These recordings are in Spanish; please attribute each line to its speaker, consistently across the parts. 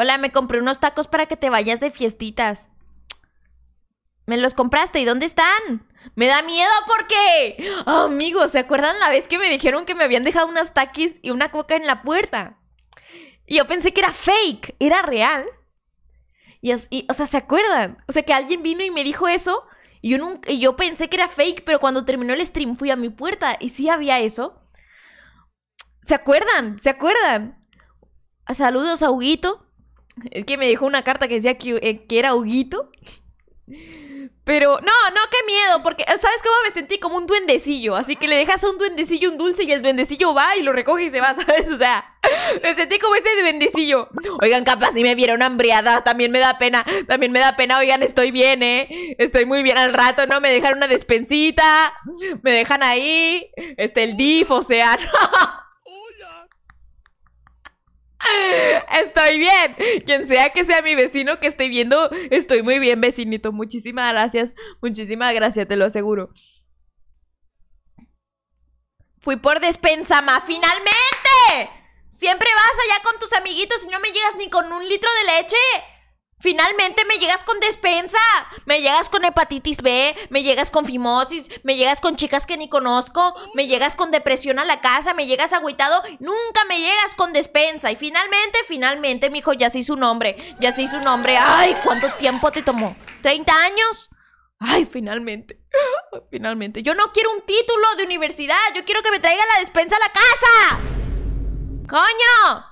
Speaker 1: Hola, me compré unos tacos para que te vayas de fiestitas. ¿Me los compraste? ¿Y dónde están? Me da miedo porque... amigos, ¿se acuerdan la vez que me dijeron que me habían dejado unas taquis y una coca en la puerta? Y yo pensé que era fake, era real. Y, o sea, ¿se acuerdan? O sea, que alguien vino y me dijo eso. Y yo, y yo pensé que era fake, pero cuando terminó el stream fui a mi puerta y sí había eso. ¿Se acuerdan? ¿Se acuerdan? Saludos a Huguito. Es que me dejó una carta que decía que, eh, que era Huguito. Pero, no, no, qué miedo, porque, ¿sabes cómo me sentí? Como un duendecillo. Así que le dejas a un duendecillo un dulce y el duendecillo va y lo recoge y se va, ¿sabes? O sea, me sentí como ese duendecillo. Oigan, capaz si me vieron hambriada, también me da pena, también me da pena. Oigan, estoy bien, ¿eh? Estoy muy bien al rato, ¿no? Me dejan una despensita, me dejan ahí, este, el DIF, o sea, no. Estoy bien. Quien sea que sea mi vecino que esté viendo, estoy muy bien, vecinito. Muchísimas gracias. Muchísimas gracias, te lo aseguro. Fui por despensa, ma. ¡Finalmente! Siempre vas allá con tus amiguitos y no me llegas ni con un litro de leche. Finalmente me llegas con despensa, me llegas con hepatitis B, me llegas con fimosis, me llegas con chicas que ni conozco, me llegas con depresión a la casa, me llegas agüitado, nunca me llegas con despensa. Y finalmente, finalmente, mi hijo ya se hizo un nombre, ya se hizo un nombre. Ay, ¿cuánto tiempo te tomó? ¿30 años? Ay, finalmente, finalmente. Yo no quiero un título de universidad, yo quiero que me traiga la despensa a la casa. ¡Coño!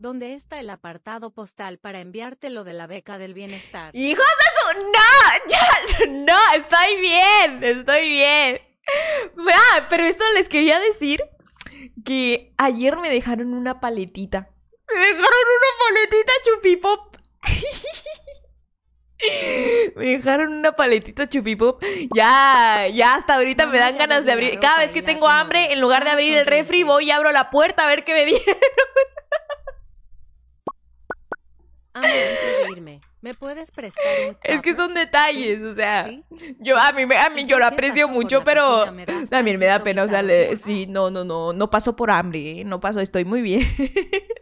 Speaker 2: ¿Dónde está el apartado postal para enviarte lo de la beca del bienestar?
Speaker 1: ¡Hijos de su... ¡No! ¡Ya! ¡No! Estoy bien, estoy bien. Ah, pero esto les quería decir que ayer me dejaron una paletita. Me dejaron una paletita chupipop. Me dejaron una paletita chupipop. Ya, ya hasta ahorita me dan ganas de abrir. Cada vez que tengo hambre, en lugar de abrir el refri, voy y abro la puerta a ver qué me dieron.
Speaker 2: ¿Me puedes prestar un
Speaker 1: Es que son detalles, o sea, yo a mí, a mí yo lo aprecio mucho, pero también me da pena, o sea, sí, no, no, no, no paso por hambre, ¿eh? no paso, estoy muy bien.